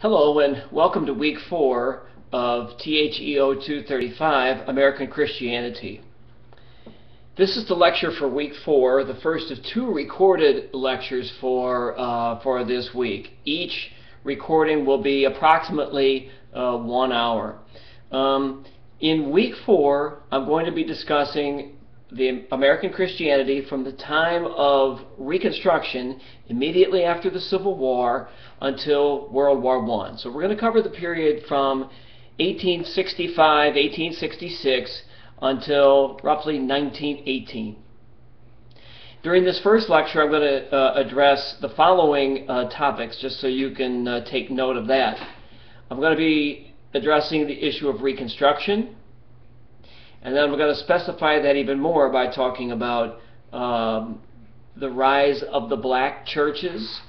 Hello and welcome to week four of THEO 235, American Christianity. This is the lecture for week four, the first of two recorded lectures for, uh, for this week. Each recording will be approximately uh, one hour. Um, in week four, I'm going to be discussing the American Christianity from the time of Reconstruction, immediately after the Civil War, until World War I. So we're going to cover the period from 1865, 1866, until roughly 1918. During this first lecture, I'm going to uh, address the following uh, topics, just so you can uh, take note of that. I'm going to be addressing the issue of Reconstruction, and then we're going to specify that even more by talking about um, the rise of the black churches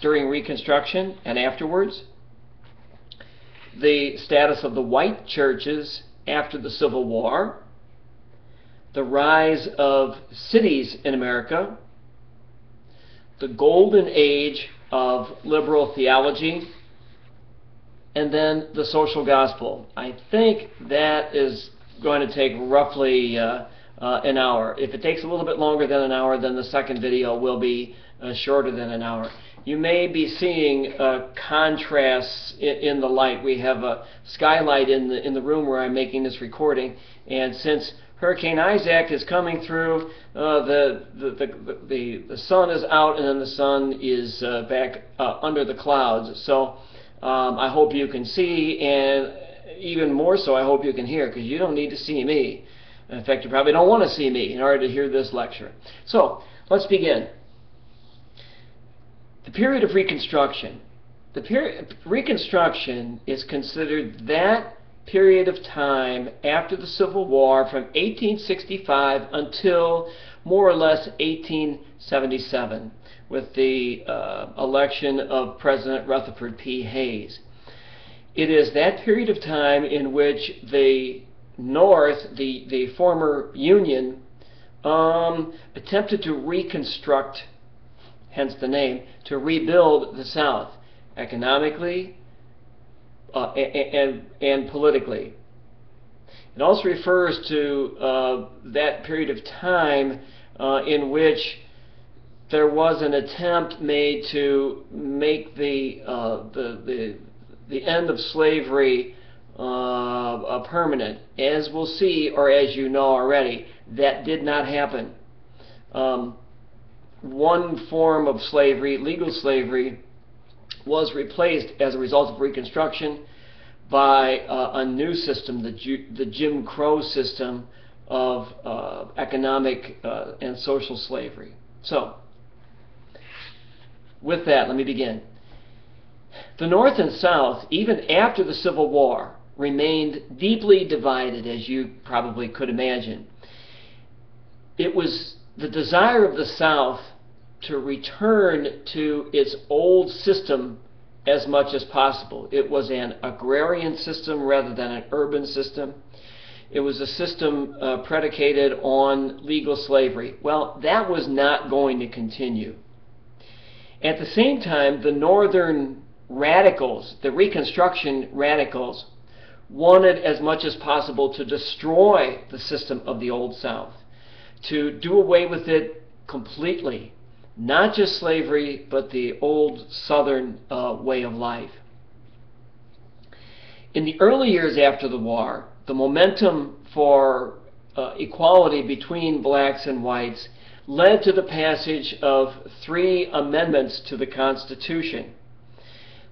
during Reconstruction and afterwards, the status of the white churches after the Civil War, the rise of cities in America, the golden age of liberal theology, and then the social gospel. I think that is going to take roughly uh, uh, an hour. If it takes a little bit longer than an hour, then the second video will be uh, shorter than an hour. You may be seeing uh, contrasts in, in, the light. We have a skylight in the in the room where I'm making this recording, and since Hurricane Isaac is coming through, uh, the, the, the the the sun is out, and then the sun is uh, back under the clouds. So um, I hope you can see and even more so, I hope you can hear, because you don't need to see me. In fact, you probably don't want to see me in order to hear this lecture. So, let's begin. The period of Reconstruction. The period Reconstruction is considered that period of time after the Civil War from 1865 until more or less 1877 with the uh, election of President Rutherford B. Hayes. It is that period of time in which the North, the, the former Union, um, attempted to reconstruct, hence the name, to rebuild the South economically uh, and, and, politically. It also refers to uh, that period of time uh, in which there was an attempt made to make the, uh, the, the the end of slavery uh, permanent. As we'll see, or as you know already, that did not happen. Um, one form of slavery, legal slavery, was replaced as a result of Reconstruction by uh, a new system, the, Ju the Jim Crow system of uh, economic uh, and social slavery. So, with that, let me begin. The North and South, even after the Civil War, remained deeply divided, as you probably could imagine. It was the desire of the South to return to its old system as much as possible. It was an agrarian system rather than an urban system. It was a system uh, predicated on legal slavery. Well, that was not going to continue. At the same time, the northern radicals, the Reconstruction radicals, wanted as much as possible to destroy the system of the Old South, to do away with it completely, not just slavery, but the old Southern uh, way of life. In the early years after the war, the momentum for uh, equality between blacks and whites led to the passage of three amendments to the Constitution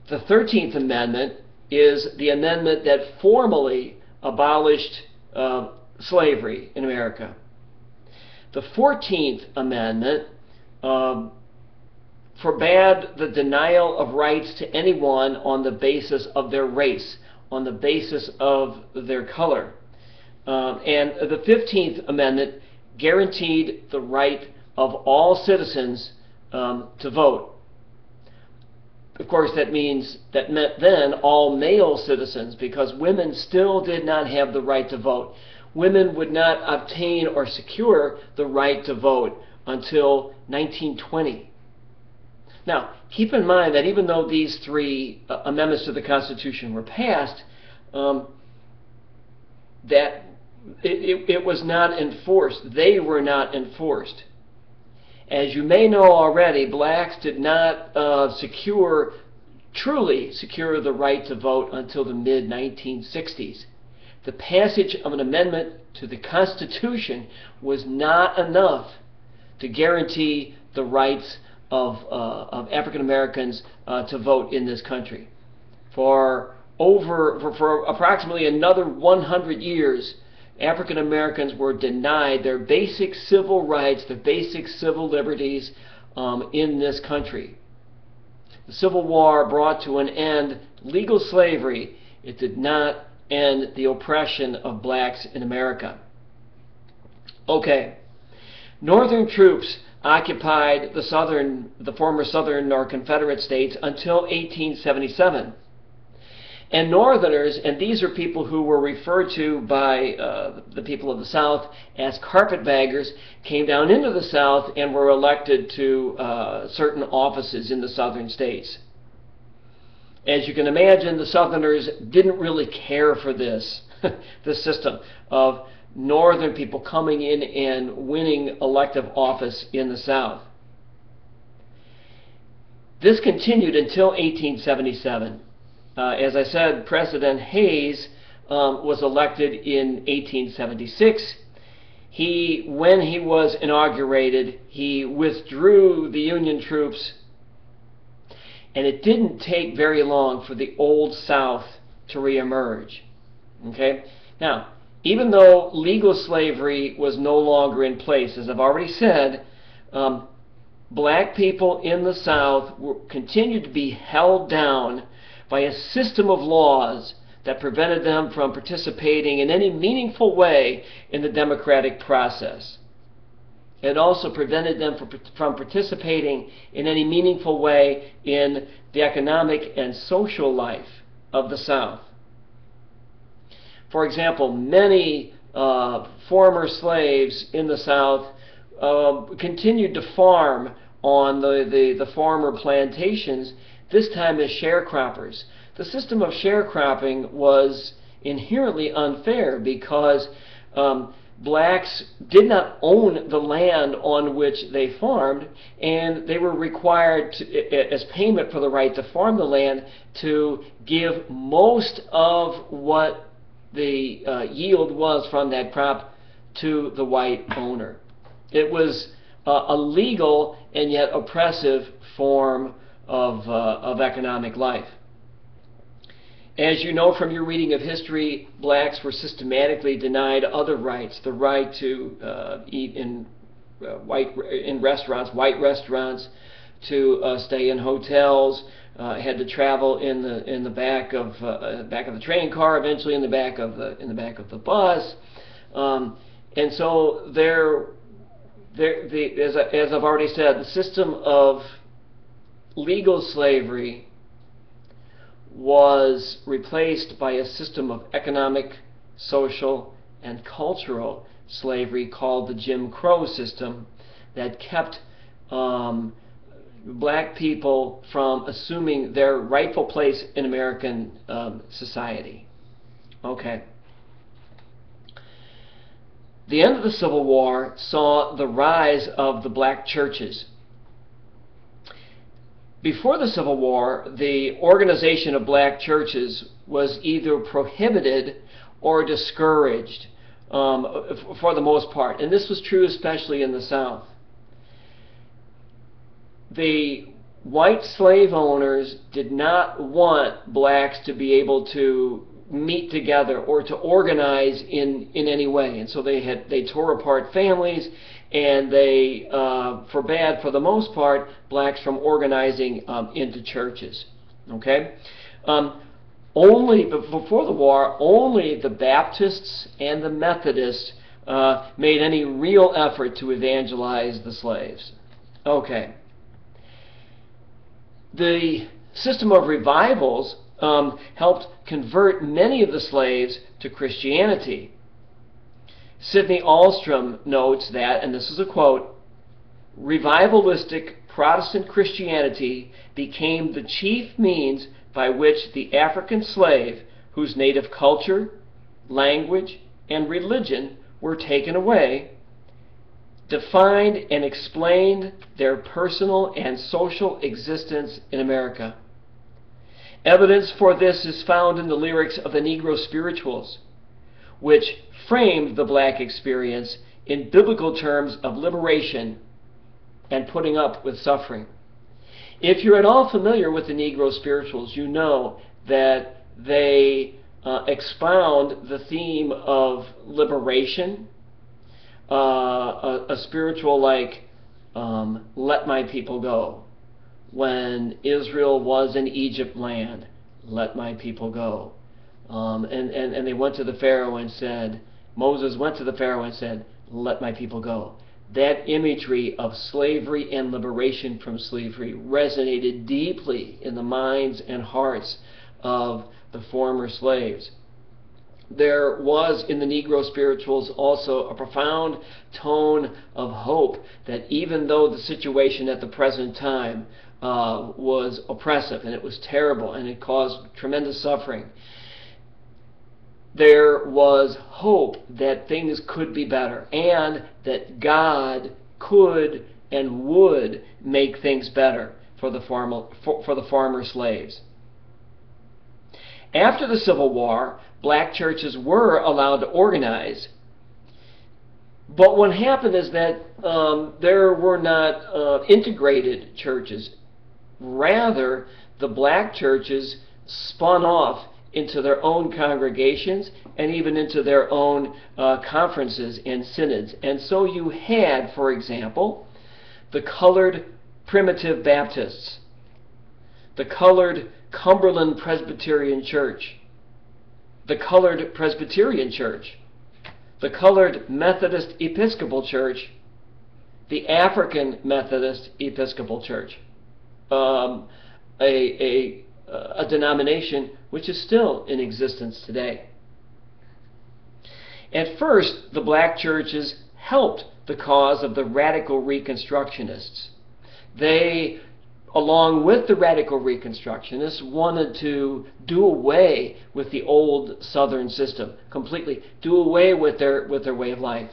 the 13th Amendment is the amendment that formally abolished uh, slavery in America. The 14th Amendment uh, forbade the denial of rights to anyone on the basis of their race, on the basis of their color. Uh, and the 15th Amendment guaranteed the right of all citizens um, to vote. Of course, that means that meant then all male citizens, because women still did not have the right to vote. Women would not obtain or secure the right to vote until 1920. Now, keep in mind that even though these three uh, amendments to the Constitution were passed, um, that it, it, it was not enforced. They were not enforced. As you may know already, blacks did not uh, secure, truly secure the right to vote until the mid 1960s. The passage of an amendment to the Constitution was not enough to guarantee the rights of, uh, of African Americans uh, to vote in this country. For over, for, for approximately another 100 years, African Americans were denied their basic civil rights, their basic civil liberties um, in this country. The Civil War brought to an end legal slavery. It did not end the oppression of blacks in America. Okay. Northern troops occupied the southern, the former southern or Confederate states until 1877. And Northerners, and these are people who were referred to by uh, the people of the South as carpetbaggers, came down into the South and were elected to uh, certain offices in the southern states. As you can imagine, the Southerners didn't really care for this, this system of Northern people coming in and winning elective office in the South. This continued until 1877. Uh, as I said, President Hayes um, was elected in 1876. He, when he was inaugurated, he withdrew the Union troops, and it didn't take very long for the Old South to reemerge. Okay? Now, even though legal slavery was no longer in place, as I've already said, um, black people in the South were, continued to be held down by a system of laws that prevented them from participating in any meaningful way in the democratic process. It also prevented them from participating in any meaningful way in the economic and social life of the South. For example, many uh, former slaves in the South uh, continued to farm on the, the, the farmer plantations this time as sharecroppers. The system of sharecropping was inherently unfair because um, blacks did not own the land on which they farmed, and they were required, to, as payment for the right to farm the land, to give most of what the uh, yield was from that crop to the white owner. It was uh, a legal and yet oppressive form of, uh, of economic life. As you know from your reading of history, blacks were systematically denied other rights, the right to uh, eat in uh, white in restaurants, white restaurants, to uh, stay in hotels, uh, had to travel in the in the back of uh, uh, back of the train car, eventually in the back of the in the back of the bus, um, and so there, there the, as, as I've already said, the system of legal slavery was replaced by a system of economic, social, and cultural slavery called the Jim Crow system that kept um, black people from assuming their rightful place in American um, society. Okay. The end of the Civil War saw the rise of the black churches before the Civil War, the organization of black churches was either prohibited or discouraged um, for the most part. And this was true especially in the South. The white slave owners did not want blacks to be able to meet together or to organize in, in any way. And so they had they tore apart families and they uh, forbade, for the most part, blacks from organizing um, into churches. Okay? Um, only before the war, only the Baptists and the Methodists uh, made any real effort to evangelize the slaves. Okay. The system of revivals um, helped convert many of the slaves to Christianity. Sydney Ahlstrom notes that, and this is a quote, revivalistic Protestant Christianity became the chief means by which the African slave, whose native culture, language, and religion were taken away, defined and explained their personal and social existence in America. Evidence for this is found in the lyrics of the Negro spirituals, which framed the black experience in biblical terms of liberation and putting up with suffering. If you're at all familiar with the Negro spirituals, you know that they uh, expound the theme of liberation, uh, a, a, spiritual like, um, let my people go. When Israel was in Egypt land, let my people go. Um, and, and, and they went to the Pharaoh and said, Moses went to the Pharaoh and said, let my people go. That imagery of slavery and liberation from slavery resonated deeply in the minds and hearts of the former slaves. There was in the Negro spirituals also a profound tone of hope that even though the situation at the present time uh, was oppressive and it was terrible and it caused tremendous suffering, there was hope that things could be better and that God could and would make things better for the, farmer, for, for the farmer slaves. After the Civil War, black churches were allowed to organize. But what happened is that um, there were not uh, integrated churches. Rather, the black churches spun off into their own congregations and even into their own uh, conferences and synods. And so you had, for example, the colored primitive Baptists, the colored Cumberland Presbyterian Church, the colored Presbyterian Church, the colored Methodist Episcopal Church, the African Methodist Episcopal Church, um, a, a a denomination which is still in existence today. At first, the black churches helped the cause of the radical Reconstructionists. They, along with the radical Reconstructionists, wanted to do away with the old Southern system completely, do away with their, with their way of life.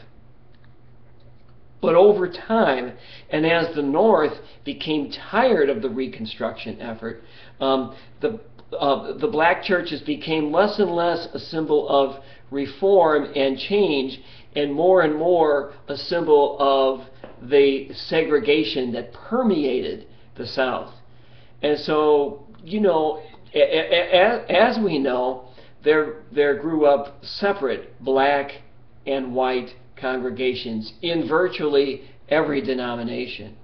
But over time, and as the North became tired of the Reconstruction effort, um, the uh, the black churches became less and less a symbol of reform and change, and more and more a symbol of the segregation that permeated the South. And so, you know, as we know, there there grew up separate black and white congregations in virtually every denomination.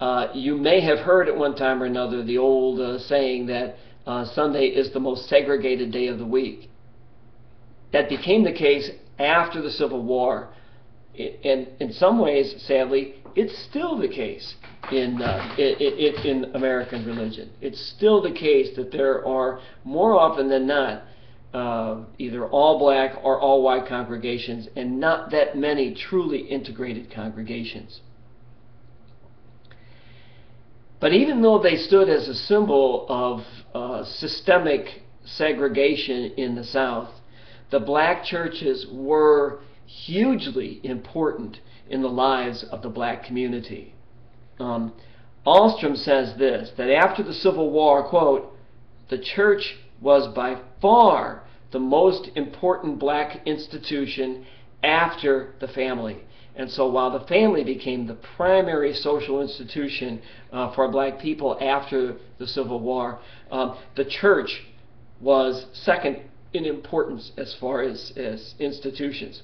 Uh, you may have heard at one time or another the old uh, saying that uh, Sunday is the most segregated day of the week. That became the case after the Civil War. And in some ways, sadly, it's still the case in, uh, in, in American religion. It's still the case that there are, more often than not, uh, either all black or all white congregations, and not that many truly integrated congregations. But even though they stood as a symbol of uh, systemic segregation in the South, the black churches were hugely important in the lives of the black community. Um, Ahlstrom says this, that after the Civil War, quote, the church was by far the most important black institution after the family. And so while the family became the primary social institution uh, for black people after the Civil War, um, the church was second in importance as far as, as institutions.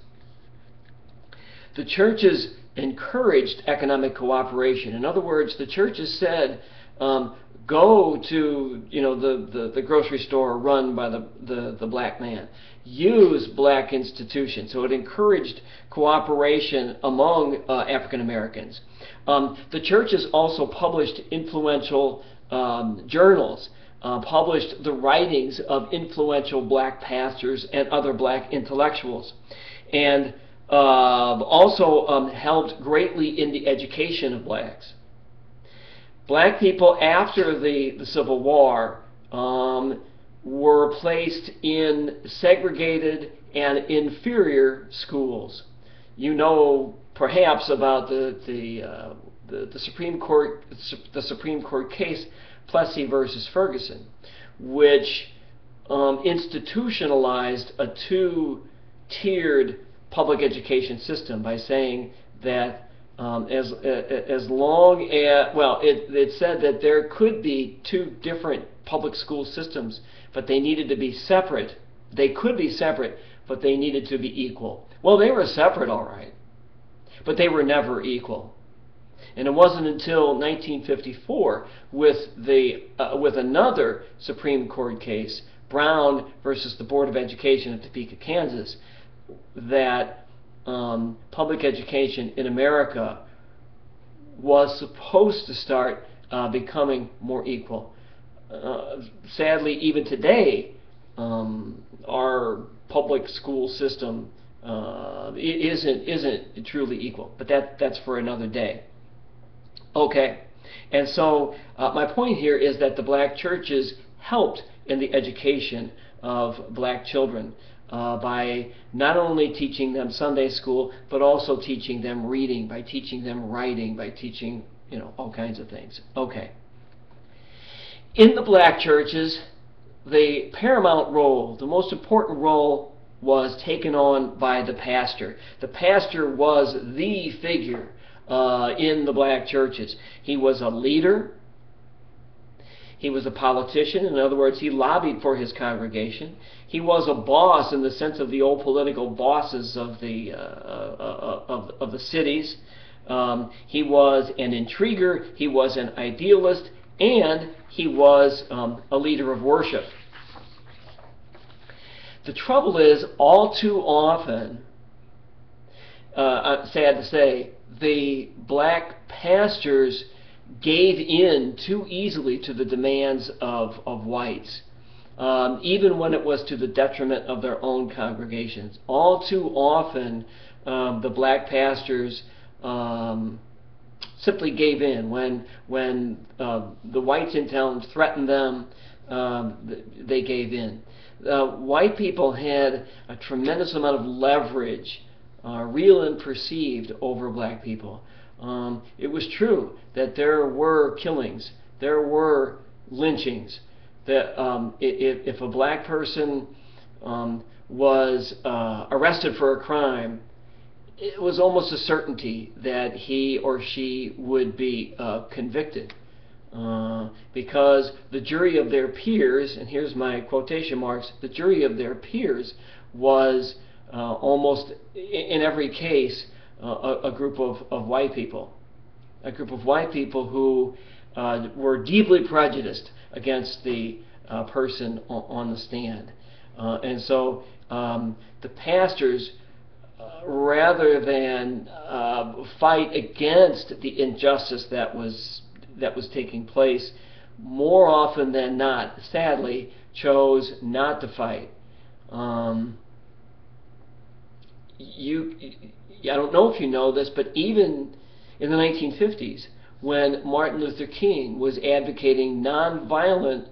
The churches encouraged economic cooperation. In other words, the churches said, um, go to you know the, the, the, grocery store run by the, the, the black man. Use black institutions. So it encouraged cooperation among uh, African Americans. Um, the churches also published influential um, journals, uh, published the writings of influential black pastors and other black intellectuals, and uh, also um, helped greatly in the education of blacks. Black people after the, the Civil War um, were placed in segregated and inferior schools. You know perhaps about the the, uh, the, the Supreme Court the Supreme Court case Plessy versus Ferguson, which um, institutionalized a two-tiered public education system by saying that um, as as long as well, it, it said that there could be two different public school systems, but they needed to be separate. They could be separate, but they needed to be equal. Well, they were separate, all right, but they were never equal. And it wasn't until 1954 with the uh, with another Supreme Court case, Brown versus the Board of Education of Topeka, Kansas, that um, public education in America was supposed to start uh, becoming more equal. Uh, sadly, even today, um, our public school system uh, isn't isn't truly equal. But that that's for another day. Okay, and so uh, my point here is that the black churches helped in the education of black children uh, by not only teaching them Sunday school, but also teaching them reading, by teaching them writing, by teaching, you know, all kinds of things. Okay. In the black churches, the paramount role, the most important role, was taken on by the pastor. The pastor was the figure uh, in the black churches. He was a leader. He was a politician. In other words, he lobbied for his congregation. He was a boss in the sense of the old political bosses of the, uh, uh, of, of the cities. Um, he was an intriguer. He was an idealist. And he was um, a leader of worship. The trouble is, all too often, uh, sad to say, the black pastors gave in too easily to the demands of, of whites, um, even when it was to the detriment of their own congregations. All too often, um, the black pastors um, simply gave in when when uh, the whites in town threatened them. Um, they gave in. Uh, white people had a tremendous amount of leverage, uh, real and perceived, over black people. Um, it was true that there were killings, there were lynchings. That um, if, if, a black person um, was uh, arrested for a crime, it was almost a certainty that he or she would be uh, convicted. Uh, because the jury of their peers, and here's my quotation marks, the jury of their peers was uh, almost in every case a, a, group of, of white people. A group of white people who uh, were deeply prejudiced against the uh, person on, on, the stand. Uh, and so um, the pastors, uh, rather than uh, fight against the injustice that was, that was taking place, more often than not, sadly, chose not to fight. Um, you, I don't know if you know this, but even in the 1950s, when Martin Luther King was advocating nonviolent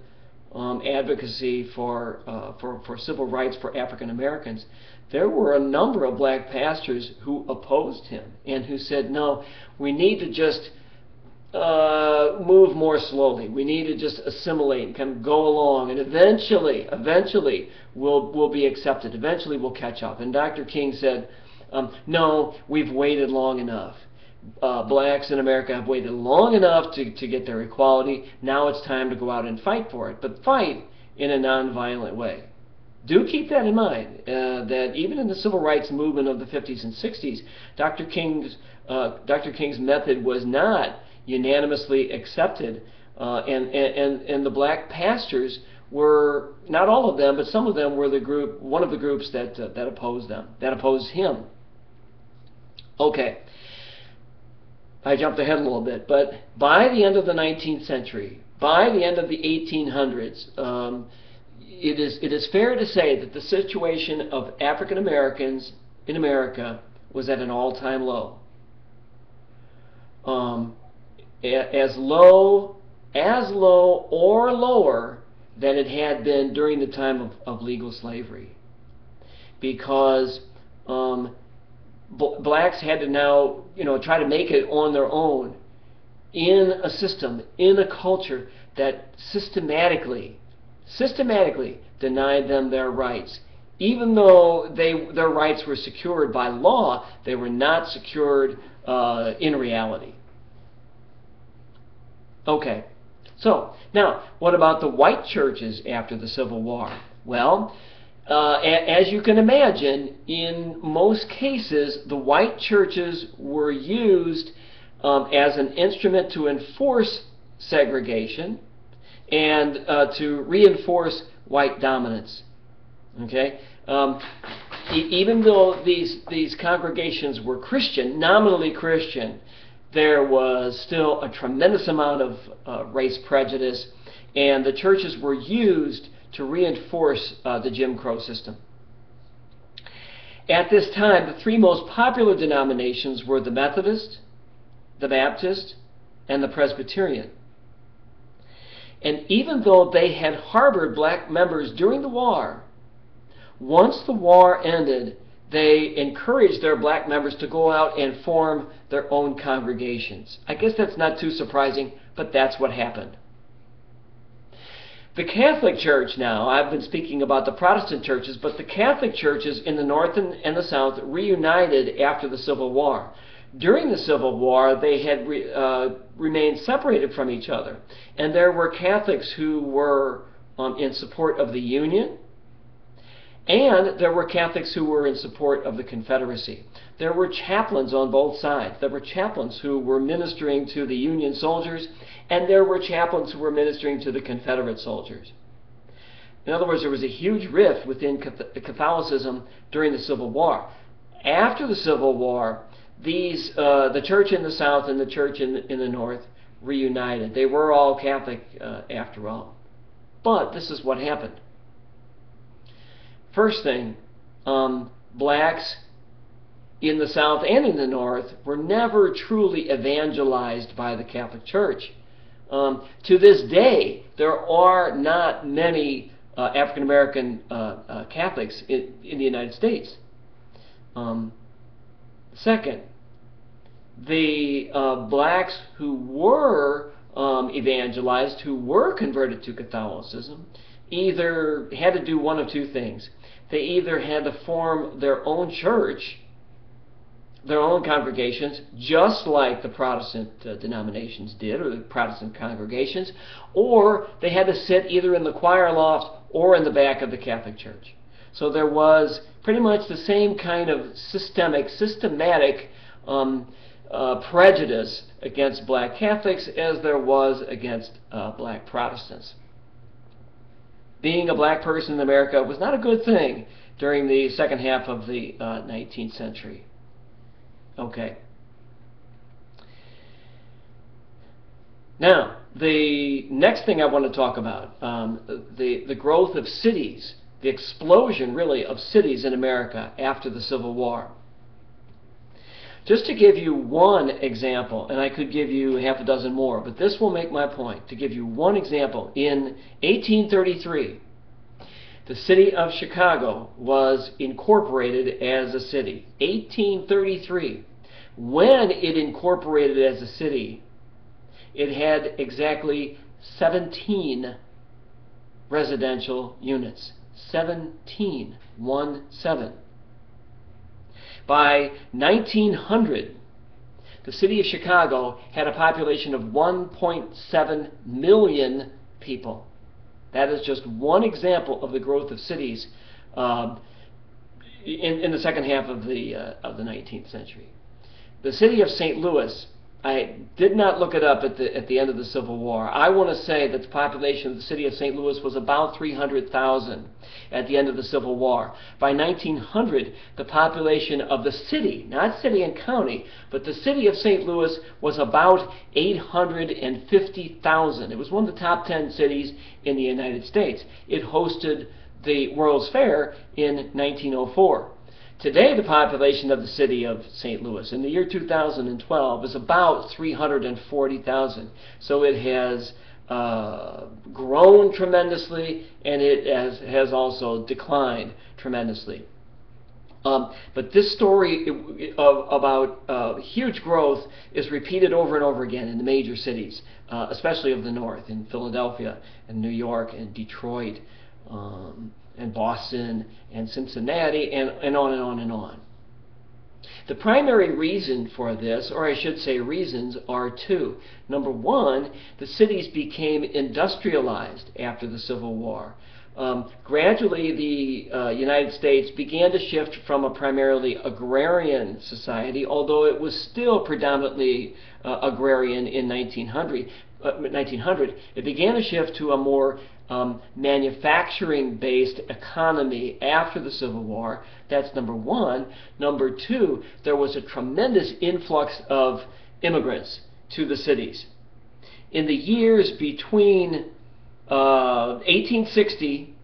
um, advocacy for, uh, for, for civil rights for African Americans, there were a number of black pastors who opposed him and who said, no, we need to just uh, move more slowly. We need to just assimilate and kind of go along, and eventually, eventually, we'll, we'll be accepted. Eventually, we'll catch up. And Dr. King said, um, no, we've waited long enough. Uh, blacks in America have waited long enough to, to get their equality. Now it's time to go out and fight for it, but fight in a nonviolent way. Do keep that in mind, uh, that even in the civil rights movement of the 50s and 60s, Dr. King's, uh, Dr. King's method was not unanimously accepted, uh, and, and, and the black pastors were, not all of them, but some of them were the group, one of the groups that, uh, that opposed them, that opposed him. Okay. I jumped ahead a little bit, but by the end of the 19th century, by the end of the 1800s, um, it is it is fair to say that the situation of African Americans in America was at an all-time low. Um, as low, as low or lower than it had been during the time of, of legal slavery. Because um, blacks had to now, you know, try to make it on their own in a system, in a culture that systematically, systematically denied them their rights. Even though they, their rights were secured by law, they were not secured uh, in reality. Okay, so now what about the white churches after the Civil War? Well, uh, as you can imagine, in most cases, the white churches were used um, as an instrument to enforce segregation and uh, to reinforce white dominance. Okay, um, e even though these these congregations were Christian, nominally Christian, there was still a tremendous amount of uh, race prejudice, and the churches were used to reinforce uh, the Jim Crow system. At this time, the three most popular denominations were the Methodist, the Baptist, and the Presbyterian. And even though they had harbored black members during the war, once the war ended, they encouraged their black members to go out and form their own congregations. I guess that's not too surprising, but that's what happened. The Catholic Church now, I've been speaking about the Protestant churches, but the Catholic churches in the North and, and the South reunited after the Civil War. During the Civil War, they had re, uh, remained separated from each other. And there were Catholics who were um, in support of the Union, and there were Catholics who were in support of the Confederacy. There were chaplains on both sides. There were chaplains who were ministering to the Union soldiers, and there were chaplains who were ministering to the Confederate soldiers. In other words, there was a huge rift within Catholicism during the Civil War. After the Civil War, these uh, the church in the South and the church in the, in the North reunited. They were all Catholic uh, after all. But this is what happened. First thing, um, blacks in the South and in the North were never truly evangelized by the Catholic Church. Um, to this day, there are not many uh, African American uh, uh, Catholics in, in, the United States. Um, second, the uh, blacks who were um, evangelized, who were converted to Catholicism, either had to do one of two things. They either had to form their own church, their own congregations, just like the Protestant uh, denominations did, or the Protestant congregations, or they had to sit either in the choir loft or in the back of the Catholic Church. So there was pretty much the same kind of systemic, systematic um, uh, prejudice against black Catholics as there was against uh, black Protestants. Being a black person in America was not a good thing during the second half of the uh, 19th century. Okay. Now, the next thing I want to talk about, um, the, the growth of cities, the explosion, really, of cities in America after the Civil War. Just to give you one example, and I could give you half a dozen more, but this will make my point. To give you one example, in 1833, the city of Chicago was incorporated as a city. 1833. When it incorporated as a city, it had exactly 17 residential units. 17. 1 7. By 1900, the city of Chicago had a population of 1.7 million people. That is just one example of the growth of cities um, in, in, the second half of the, uh, of the 19th century. The city of St. Louis I did not look it up at the, at the end of the Civil War. I want to say that the population of the city of St. Louis was about 300,000 at the end of the Civil War. By 1900, the population of the city, not city and county, but the city of St. Louis was about 850,000. It was one of the top 10 cities in the United States. It hosted the World's Fair in 1904. Today, the population of the city of St. Louis in the year 2012 is about 340,000. So it has uh, grown tremendously and it has, has also declined tremendously. Um, but this story of, about uh, huge growth is repeated over and over again in the major cities, uh, especially of the North, in Philadelphia and New York and Detroit um, and Boston and Cincinnati and, and on and on and on. The primary reason for this, or I should say reasons, are two. Number one, the cities became industrialized after the Civil War. Um, gradually, the uh, United States began to shift from a primarily agrarian society, although it was still predominantly uh, agrarian in 1900, uh, 1900. It began to shift to a more um, manufacturing-based economy after the Civil War. That's number one. Number two, there was a tremendous influx of immigrants to the cities. In the years between 1860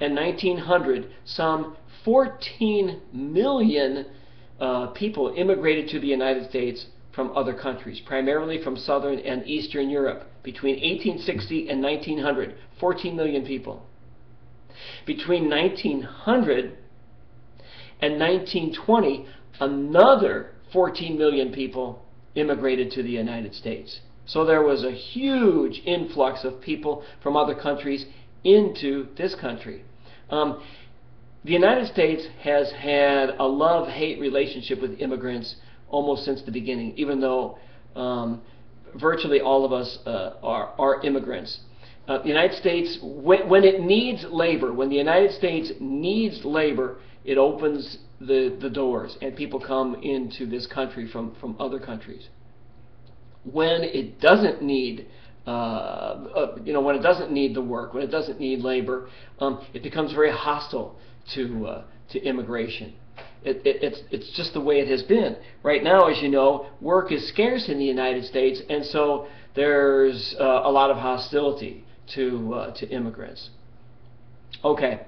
uh, and 1900, some 14 million uh, people immigrated to the United States from other countries, primarily from Southern and Eastern Europe. Between 1860 and 1900, 14 million people. Between 1900 and 1920, another 14 million people immigrated to the United States. So there was a huge influx of people from other countries into this country. Um, the United States has had a love-hate relationship with immigrants almost since the beginning, even though um, virtually all of us uh, are, are immigrants. Uh, the United States, when, when it needs labor, when the United States needs labor, it opens the, the doors and people come into this country from, from other countries when it doesn't need uh, uh, you know, when it doesn't need the work, when it doesn't need labor, um, it becomes very hostile to uh, to immigration. It, it, it's it's just the way it has been. Right now, as you know, work is scarce in the United States, and so there's uh, a lot of hostility to uh, to immigrants. Okay.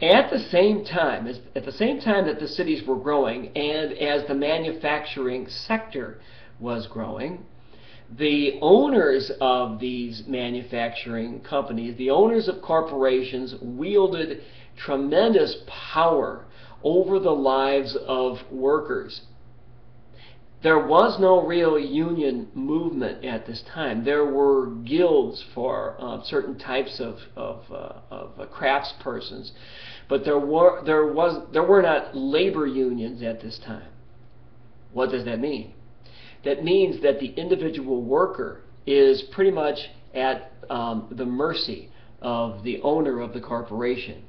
At the same time, as, at the same time that the cities were growing, and as the manufacturing sector was growing, the owners of these manufacturing companies, the owners of corporations, wielded tremendous power over the lives of workers there was no real union movement at this time. There were guilds for uh, certain types of, of, uh, of uh, craftspersons, but there were, there, was, there were not labor unions at this time. What does that mean? That means that the individual worker is pretty much at um, the mercy of the owner of the corporation.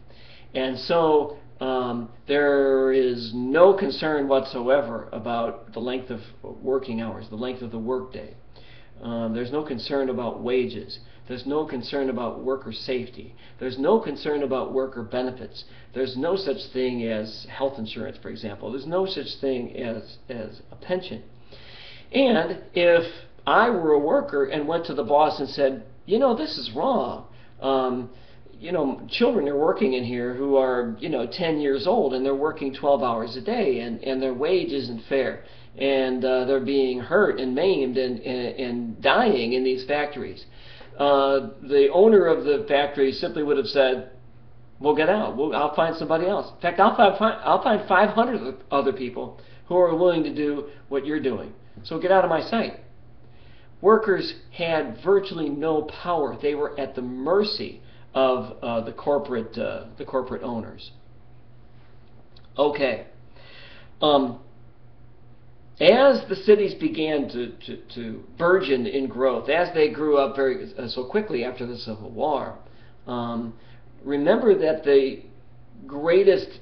And so um, there is no concern whatsoever about the length of working hours, the length of the workday. Um, there's no concern about wages. There's no concern about worker safety. There's no concern about worker benefits. There's no such thing as health insurance, for example. There's no such thing as, as a pension. And if I were a worker and went to the boss and said, you know, this is wrong. Um, you know, children are working in here who are, you know, 10 years old and they're working 12 hours a day and, and their wage isn't fair. And uh, they're being hurt and maimed and, and, and dying in these factories. Uh, the owner of the factory simply would have said, "We'll get out. We'll, I'll find somebody else. In fact, I'll find, I'll find 500 other people who are willing to do what you're doing. So get out of my sight." Workers had virtually no power. They were at the mercy of uh, the corporate uh, the corporate owners. Okay. Um, as the cities began to, to, to, burgeon in growth, as they grew up very uh, so quickly after the Civil War, um, remember that the greatest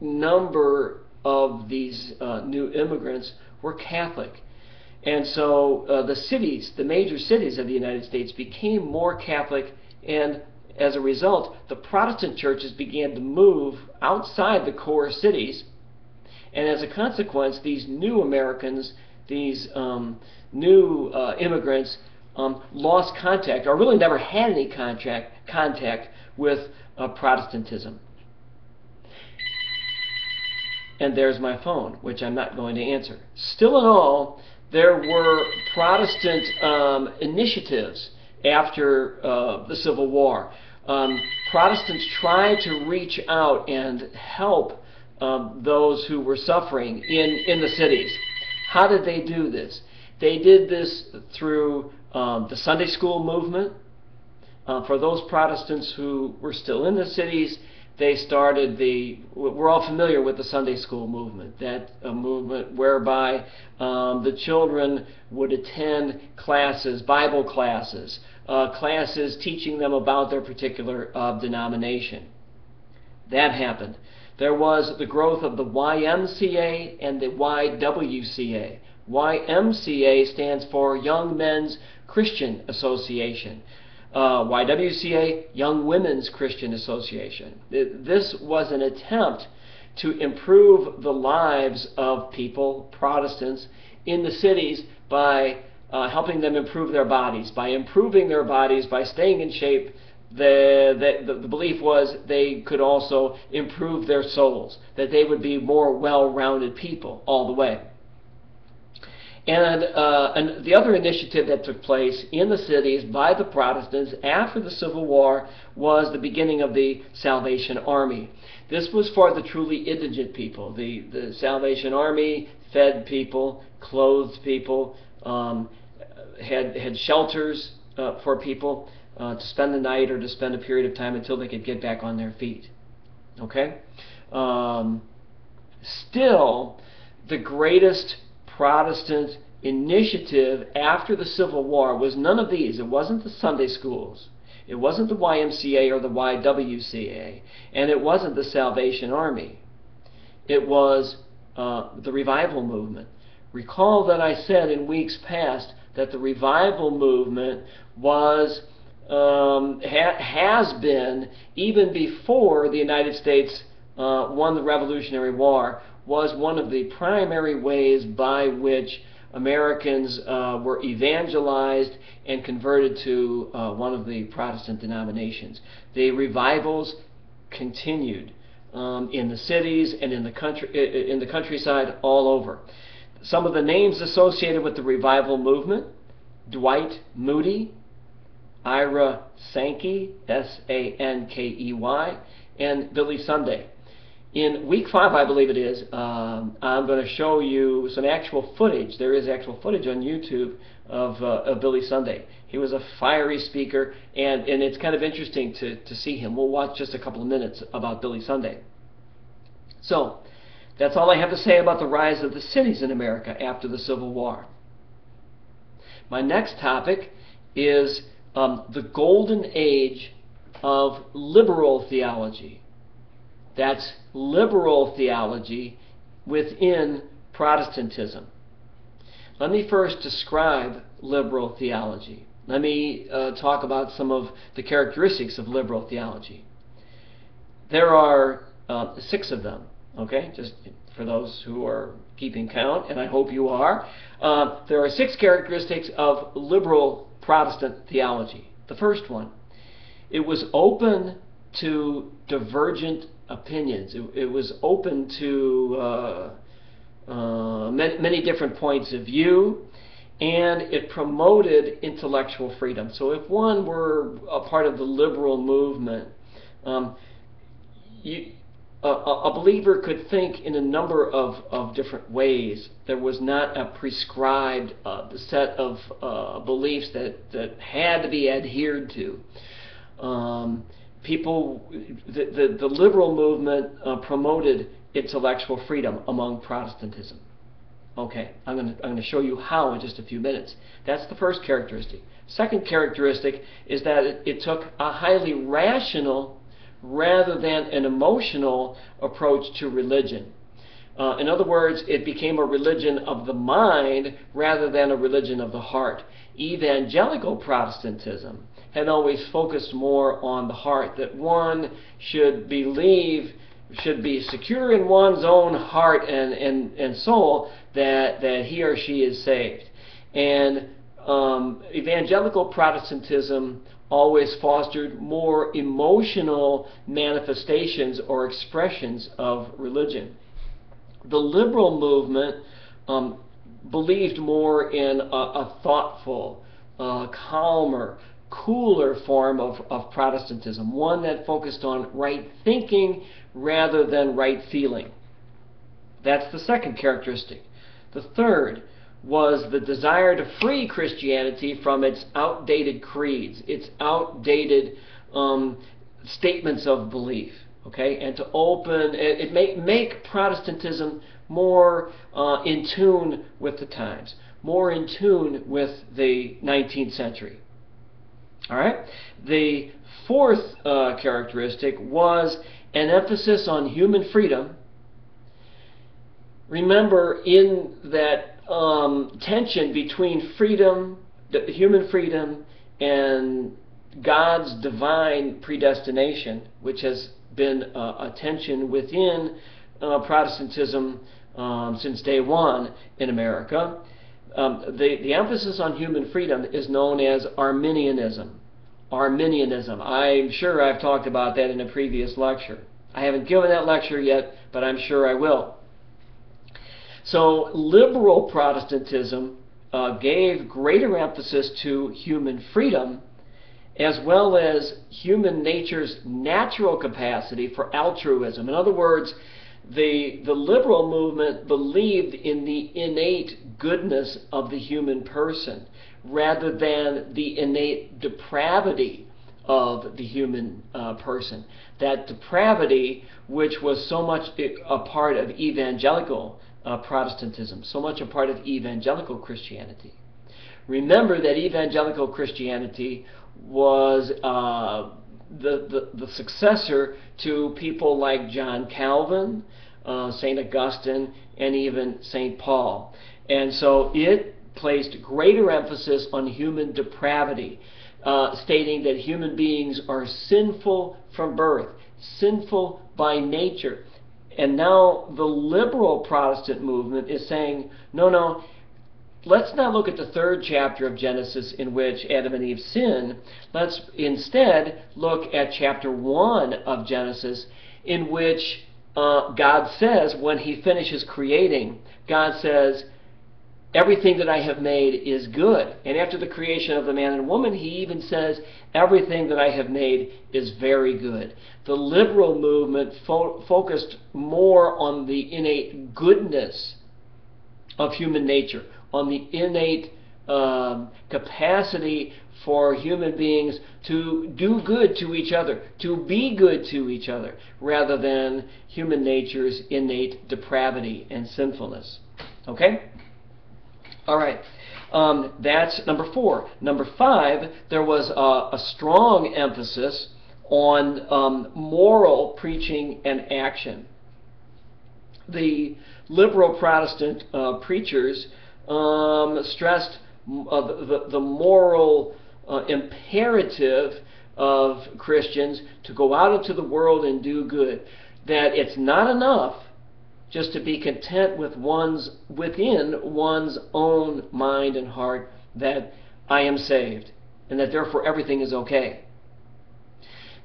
number of these uh, new immigrants were Catholic. And so uh, the cities, the major cities of the United States, became more Catholic and as a result, the Protestant churches began to move outside the core cities, and as a consequence, these new Americans, these um, new uh, immigrants, um, lost contact, or really never had any contact, contact with uh, Protestantism. and there's my phone, which I'm not going to answer. Still in all, there were Protestant um, initiatives after uh, the Civil War. Um, Protestants tried to reach out and help um, those who were suffering in, in the cities. How did they do this? They did this through um, the Sunday school movement. Uh, for those Protestants who were still in the cities, they started the, we're all familiar with the Sunday school movement, that uh, movement whereby um, the children would attend classes, Bible classes, uh, classes teaching them about their particular uh, denomination. That happened. There was the growth of the YMCA and the YWCA. YMCA stands for Young Men's Christian Association. Uh, YWCA, Young Women's Christian Association. This was an attempt to improve the lives of people, Protestants, in the cities by uh, helping them improve their bodies. By improving their bodies, by staying in shape, the, the, the belief was they could also improve their souls, that they would be more well-rounded people all the way. And, uh, and, the other initiative that took place in the cities by the Protestants after the Civil War was the beginning of the Salvation Army. This was for the truly indigent people. The, the Salvation Army fed people, clothed people, um, had, had shelters uh, for people uh, to spend the night or to spend a period of time until they could get back on their feet. Okay? Um, still, the greatest Protestant initiative after the Civil War was none of these. It wasn't the Sunday schools. It wasn't the YMCA or the YWCA. And it wasn't the Salvation Army. It was uh, the revival movement. Recall that I said in weeks past that the revival movement was um, ha has been, even before the United States uh, won the Revolutionary War, was one of the primary ways by which Americans uh, were evangelized and converted to uh, one of the Protestant denominations. The revivals continued um, in the cities and in the country in the countryside all over. Some of the names associated with the revival movement: Dwight Moody, Ira Sankey, S-A-N-K-E-Y, and Billy Sunday. In week five, I believe it is, um, I'm going to show you some actual footage. There is actual footage on YouTube of, uh, of Billy Sunday. He was a fiery speaker, and, and it's kind of interesting to, to see him. We'll watch just a couple of minutes about Billy Sunday. So, that's all I have to say about the rise of the cities in America after the Civil War. My next topic is um, the golden age of liberal theology. That's liberal theology within Protestantism. Let me first describe liberal theology. Let me uh, talk about some of the characteristics of liberal theology. There are uh, six of them, okay, just for those who are keeping count, and I hope you are. Uh, there are six characteristics of liberal Protestant theology. The first one, it was open to divergent opinions. It, it was open to uh, uh, many, many different points of view, and it promoted intellectual freedom. So if one were a part of the liberal movement, um, you, a, a, believer could think in a number of, of different ways. There was not a prescribed uh, set of uh, beliefs that, that had to be adhered to. Um, people, the, the, the, liberal movement uh, promoted intellectual freedom among Protestantism. Okay, I'm going to I'm going to show you how in just a few minutes. That's the first characteristic. Second characteristic is that it, it took a highly rational rather than an emotional approach to religion. Uh, in other words, it became a religion of the mind rather than a religion of the heart. Evangelical Protestantism had always focused more on the heart, that one should believe, should be secure in one's own heart and, and, and soul that, that he or she is saved. And um, evangelical Protestantism always fostered more emotional manifestations or expressions of religion. The liberal movement um, believed more in a, a thoughtful, uh, calmer, cooler form of, of Protestantism, one that focused on right thinking rather than right feeling. That's the second characteristic. The third was the desire to free Christianity from its outdated creeds, its outdated um, statements of belief, okay, and to open it, it make make Protestantism more uh, in tune with the times, more in tune with the 19th century. All right. The fourth uh, characteristic was an emphasis on human freedom. Remember, in that um, tension between freedom, human freedom, and God's divine predestination, which has been uh, a tension within uh, Protestantism um, since day one in America. Um, the, the emphasis on human freedom is known as Arminianism. Arminianism. I'm sure I've talked about that in a previous lecture. I haven't given that lecture yet, but I'm sure I will. So, liberal Protestantism uh, gave greater emphasis to human freedom as well as human nature's natural capacity for altruism. In other words, the, the liberal movement believed in the innate goodness of the human person rather than the innate depravity of the human uh, person. That depravity, which was so much a part of evangelical uh, Protestantism, so much a part of evangelical Christianity. Remember that evangelical Christianity was uh, the, the, the, successor to people like John Calvin, uh, St. Augustine, and even St. Paul. And so it placed greater emphasis on human depravity, uh, stating that human beings are sinful from birth, sinful by nature. And now the liberal Protestant movement is saying, no, no, let's not look at the third chapter of Genesis in which Adam and Eve sin. Let's instead look at chapter 1 of Genesis in which uh, God says, when He finishes creating, God says, everything that I have made is good. And after the creation of the man and woman, he even says, everything that I have made is very good. The liberal movement fo- focused more on the innate goodness of human nature, on the innate um, capacity for human beings to do good to each other, to be good to each other, rather than human nature's innate depravity and sinfulness. Okay? All right. Um, that's number four. Number five, there was a, a strong emphasis on um, moral preaching and action. The liberal Protestant uh, preachers um, stressed uh, the, the, moral uh, imperative of Christians to go out into the world and do good. That it's not enough just to be content with one's within one's own mind and heart that I am saved and that therefore everything is okay.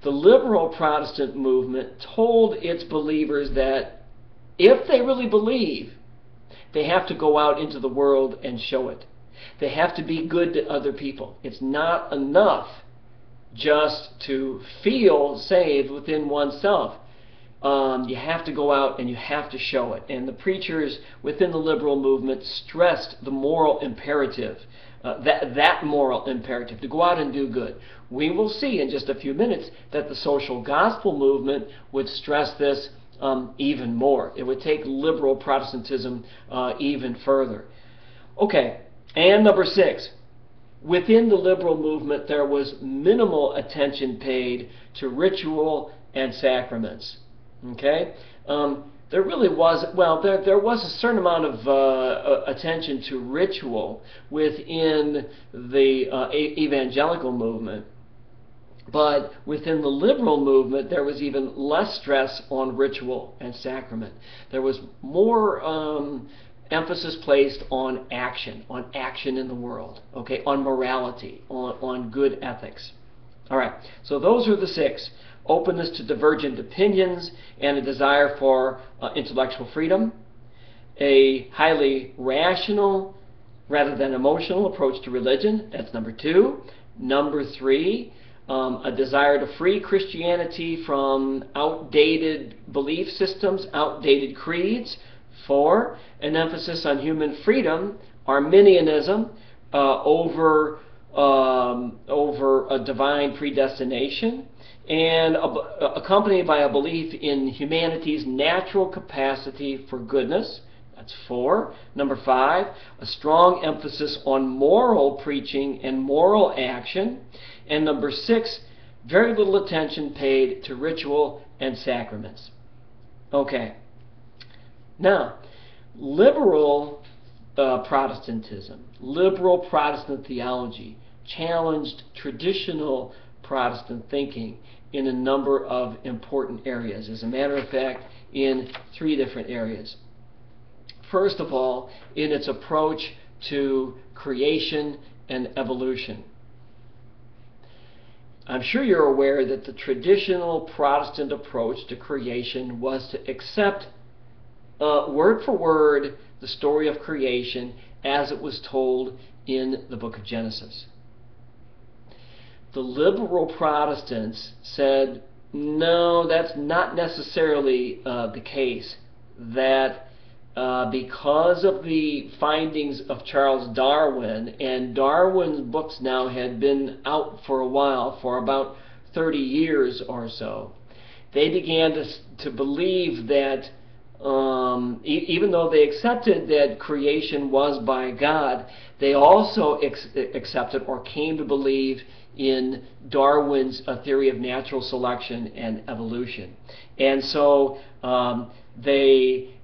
The liberal Protestant movement told its believers that if they really believe, they have to go out into the world and show it. They have to be good to other people. It's not enough just to feel saved within oneself um, you have to go out and you have to show it. And the preachers within the liberal movement stressed the moral imperative, uh, that, that moral imperative, to go out and do good. We will see in just a few minutes that the social gospel movement would stress this um, even more. It would take liberal Protestantism uh, even further. Okay, and number six. Within the liberal movement, there was minimal attention paid to ritual and sacraments. Okay? Um, there really was, well, there, there was a certain amount of uh, attention to ritual within the uh, evangelical movement. But within the liberal movement, there was even less stress on ritual and sacrament. There was more um, emphasis placed on action, on action in the world, okay, on morality, on, on good ethics. All right, so those are the six openness to divergent opinions, and a desire for uh, intellectual freedom. a highly rational rather than emotional approach to religion. That's number two. Number three, um, a desire to free Christianity from outdated belief systems, outdated creeds. Four, an emphasis on human freedom, Arminianism, uh, over um, over a divine predestination, and accompanied by a belief in humanity's natural capacity for goodness. That's four. Number five, a strong emphasis on moral preaching and moral action. And number six, very little attention paid to ritual and sacraments. Okay. Now, liberal uh, Protestantism, liberal Protestant theology, challenged traditional Protestant thinking in a number of important areas. As a matter of fact, in three different areas. First of all, in its approach to creation and evolution. I'm sure you're aware that the traditional Protestant approach to creation was to accept uh, word for word the story of creation as it was told in the book of Genesis. The liberal Protestants said, no, that's not necessarily uh, the case. That uh, because of the findings of Charles Darwin, and Darwin's books now had been out for a while, for about 30 years or so, they began to, to believe that um, e even though they accepted that creation was by God, they also accepted or came to believe in Darwin's theory of natural selection and evolution. And so um, they